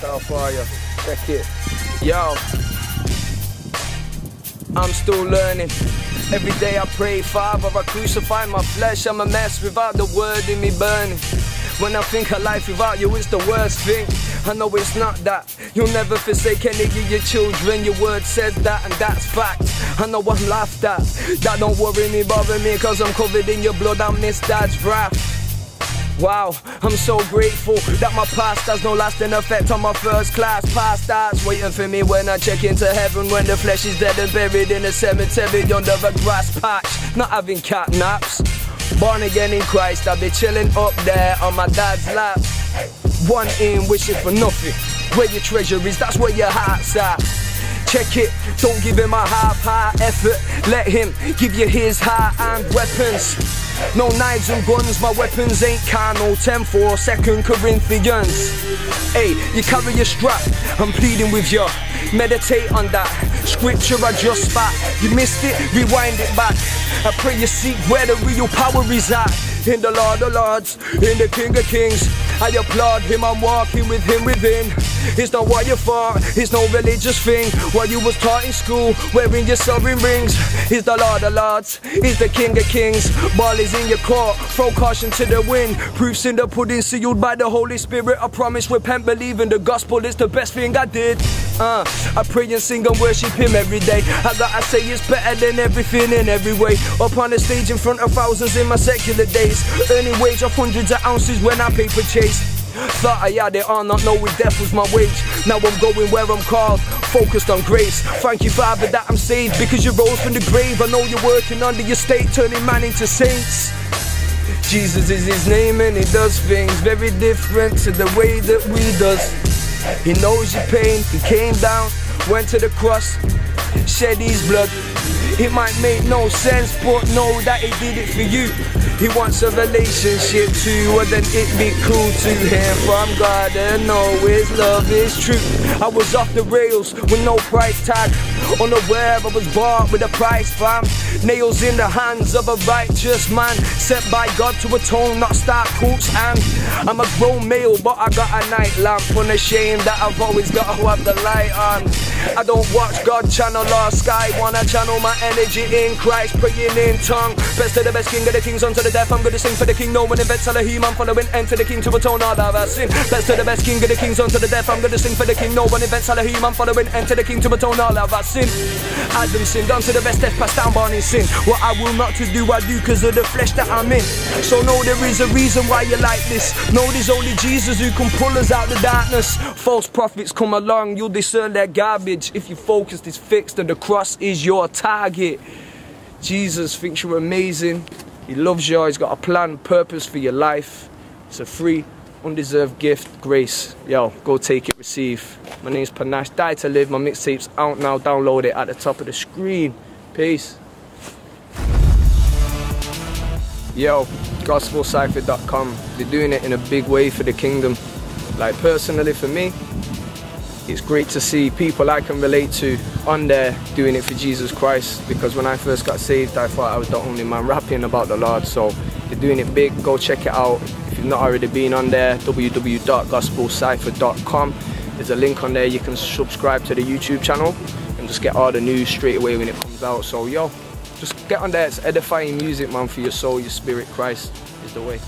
fire. Check it. Yo. I'm still learning. Every day I pray, Father, I crucify my flesh. I'm a mess without the word in me burning. When I think of life without you, it's the worst thing. I know it's not that. You'll never forsake any of your children. Your word says that, and that's fact. I know I'm laughed at. That don't worry me, bother me, cause I'm covered in your blood. I'm miss dad's wrath. Wow, I'm so grateful that my past has no lasting effect on my first class pass. That's waiting for me when I check into heaven when the flesh is dead and buried in a cemetery under a grass patch. Not having cat naps. Born again in Christ, I'll be chilling up there on my dad's lap. One in, wishing for nothing. Where your treasure is, that's where your heart's at. Check it, don't give him a half-heart effort. Let him give you his heart and weapons. No knives and guns, my weapons ain't carnal. 10 4 2 Corinthians. Hey, you carry your strap, I'm pleading with you. Meditate on that. Scripture I just spat. You missed it, rewind it back. I pray you seek where the real power is at. In the Lord of Lords, in the King of Kings. I applaud him, I'm walking with him within. It's not what you thought, it's no religious thing. What you was taught in school, wearing your sovereign rings. He's the Lord of Lords, he's the King of Kings. Ball is in your court, throw caution to the wind. Proofs in the pudding, sealed by the Holy Spirit. I promise, repent, believe in the gospel, it's the best thing I did. Uh, I pray and sing and worship him every day. I gotta say it's better than everything in every way. Up on the stage in front of thousands in my secular days. Earning wage of hundreds of ounces when I paper chase. Thought I had it all, not knowing death was my wage. Now I'm going where I'm called, focused on grace. Thank you, Father, that I'm saved because you rose from the grave. I know you're working under your state, turning man into saints. Jesus is his name and he does things very different to the way that we does. He knows your pain, he came down, went to the cross, shed his blood. It might make no sense, but know that he did it for you. He wants a relationship too, well then it be cool to him from God and know his love is true. I was off the rails with no price tag, On the unaware I was bought with a price fam. Nails in the hands of a righteous man, sent by God to atone, not start cults. And I'm a grown male, but I got a night lamp. On Unashamed that I've always got to have the light on. I don't watch God channel or Sky One. I channel my energy in Christ, praying in tongue. Best of the best, king of the kings, unto the death. I'm gonna sing for the king. No one invents Elohim. I'm following enter the king to atone all our sin. Best of the best, king of the kings, unto the death. I'm gonna sing for the king. No one invents Elohim. I'm following enter the king to atone all our sin. Adam sinned unto the best, death passed down, born in sin. What I will not to do, I do because of the flesh that I'm in. So know there is a reason why you're like this. Know there's only Jesus who can pull us out the darkness. False prophets come along, you'll discern their garbage. If your focus is fixed and the cross is your target. Jesus thinks you're amazing. He loves you. He's got a plan, purpose for your life. It's a free, undeserved gift, grace. Yo, go take it, receive. My name's Panache. Die to live. My mixtape's out now. Download it at the top of the screen. Peace. Yo, gospelcypher.com. They're doing it in a big way for the kingdom. Like personally for me, it's great to see people I can relate to on there doing it for Jesus Christ because when I first got saved, I thought I was the only man rapping about the Lord. So they're doing it big. Go check it out. If you've not already been on there, www.gospelcypher.com. There's a link on there. You can subscribe to the YouTube channel and just get all the news straight away when it comes out. So, yo, just get on there. It's edifying music, man, for your soul, your spirit. Christ is the way.